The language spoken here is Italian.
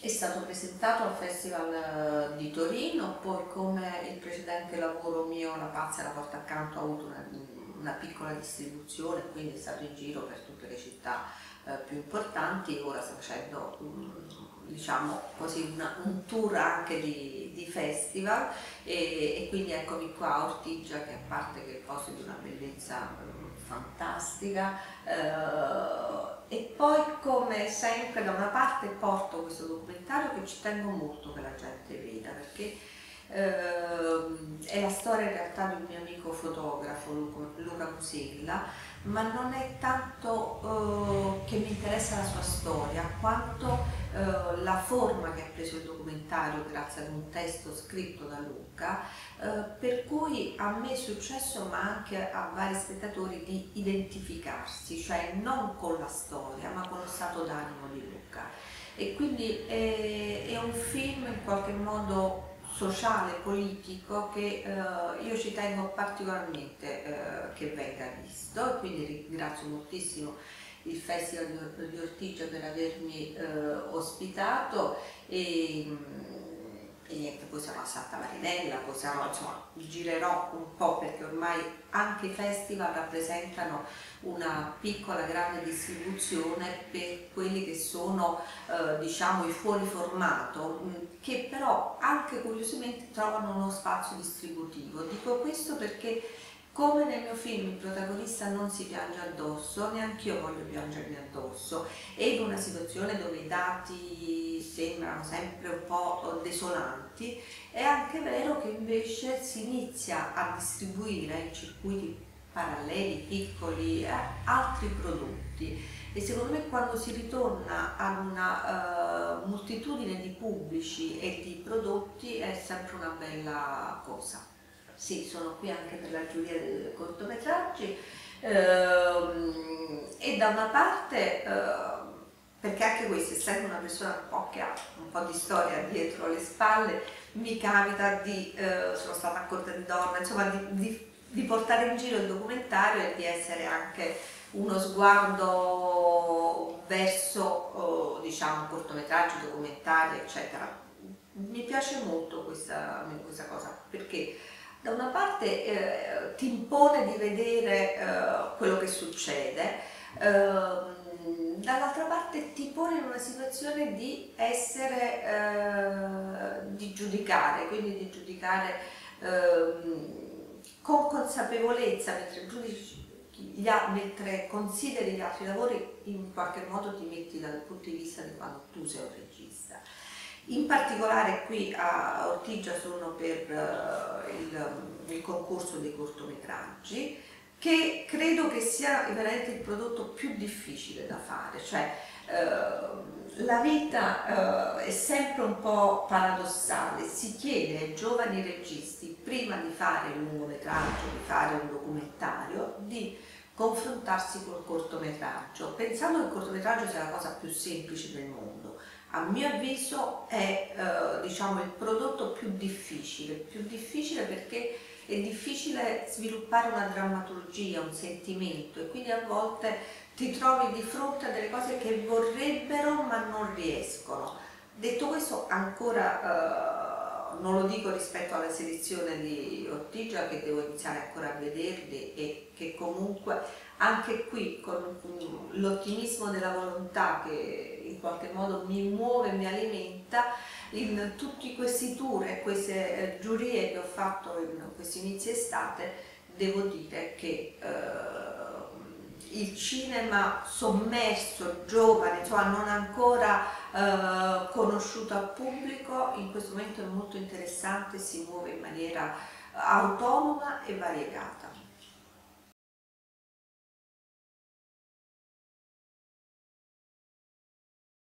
è stato presentato al Festival eh, di Torino, poi come il precedente lavoro mio La pazza e la porta accanto ha avuto una, una piccola distribuzione, quindi è stato in giro per tutte le città eh, più importanti, ora sta facendo diciamo così una, un tour anche di, di festival e, e, quindi eccomi qua a Ortigia che a parte che è posto di una bellezza fantastica eh, e poi come sempre da una parte porto questo documentario che ci tengo molto che la gente veda perché eh, è la storia in realtà di un mio amico fotografo Luca Musella ma non è tanto eh, che mi interessa la sua storia quanto eh, la forma che ha preso il documentario grazie ad un testo scritto da Luca eh, per cui a me è successo ma anche a vari spettatori di identificarsi cioè non con la storia ma con lo stato d'animo di Luca. E quindi è, è un film in qualche modo sociale, politico che eh, io ci tengo particolarmente eh, che venga visto e quindi ringrazio moltissimo il Festival di Ortigia per avermi eh, ospitato e, e, niente, poi siamo a Santa Marinella, poi siamo, insomma girerò un po' perché ormai anche i festival rappresentano una piccola grande distribuzione per quelli che sono eh, diciamo i fuori formato mm, che però anche curiosamente trovano uno spazio distributivo. Dico questo perché come nel mio film il protagonista non si piange addosso, neanche io voglio piangermi addosso e in una situazione dove i dati sembrano sempre un po' desolanti, è anche vero che invece si inizia a distribuire in circuiti paralleli, piccoli, eh, altri prodotti e secondo me quando si ritorna a una uh, moltitudine di pubblici e di prodotti è sempre una bella cosa. Sì, sono qui anche per la giuria dei cortometraggi ehm, e da una parte eh, perché anche questo, essendo una persona un po' che ha un po' di storia dietro le spalle, mi capita di, eh, sono stata a Corte di Donna, insomma di, di di portare in giro il documentario e di essere anche uno sguardo verso oh, diciamo cortometraggi, documentari eccetera. Mi piace molto questa, questa cosa perché da una parte eh, ti impone di vedere eh, quello che succede, eh, dall'altra parte ti pone in una situazione di essere, eh, di giudicare, quindi di giudicare ehm, con consapevolezza, mentre giudici mentre consideri gli altri lavori in qualche modo ti metti dal punto di vista di quando tu sei un regista. In particolare qui a Ortigia sono per uh, il, il, concorso dei cortometraggi che credo che sia veramente il prodotto più difficile da fare, cioè uh, la vita uh, è sempre un po' paradossale, si chiede ai giovani registi prima di fare un lungometraggio, di fare un documentario, di confrontarsi col cortometraggio, pensando che il cortometraggio sia la cosa più semplice del mondo. A mio avviso è uh, diciamo, il prodotto più difficile, più difficile perché è difficile sviluppare una drammaturgia, un sentimento e quindi a volte ti trovi di fronte a delle cose che vorrebbero ma non riescono. Detto questo ancora eh, non lo dico rispetto alla selezione di Ortigia che devo iniziare ancora a vederli e che comunque anche qui con l'ottimismo della volontà che in qualche modo mi muove mi alimenta in tutti questi tour e queste eh, giurie che ho fatto in questi inizi estate devo dire che eh, il cinema sommerso, giovane, insomma non ancora eh, conosciuto al pubblico, in questo momento è molto interessante, si muove in maniera autonoma e variegata.